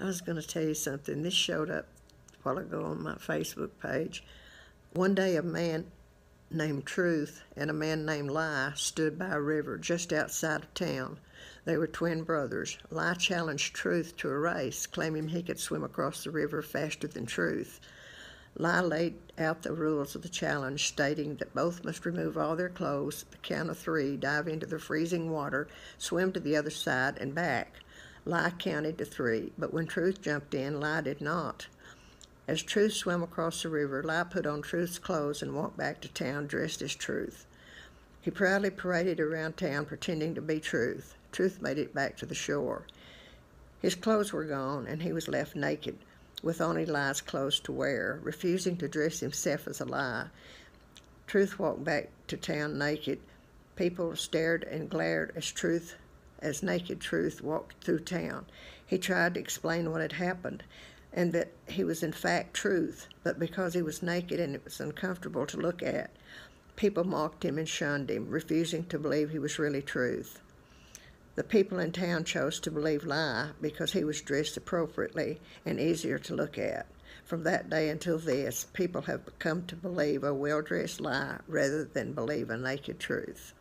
I was going to tell you something. This showed up a while ago on my Facebook page. One day, a man named Truth and a man named Lie stood by a river just outside of town. They were twin brothers. Lie challenged Truth to a race, claiming he could swim across the river faster than Truth. Lie laid out the rules of the challenge, stating that both must remove all their clothes, the count of three, dive into the freezing water, swim to the other side, and back. Lie counted to three, but when Truth jumped in, Lie did not. As Truth swam across the river, Lie put on Truth's clothes and walked back to town dressed as Truth. He proudly paraded around town pretending to be Truth. Truth made it back to the shore. His clothes were gone, and he was left naked, with only Lie's clothes to wear, refusing to dress himself as a Lie. Truth walked back to town naked. People stared and glared as Truth, as naked Truth walked through town. He tried to explain what had happened and that he was in fact Truth, but because he was naked and it was uncomfortable to look at, people mocked him and shunned him, refusing to believe he was really Truth. The people in town chose to believe Lie because he was dressed appropriately and easier to look at. From that day until this, people have come to believe a well dressed lie rather than believe a naked truth.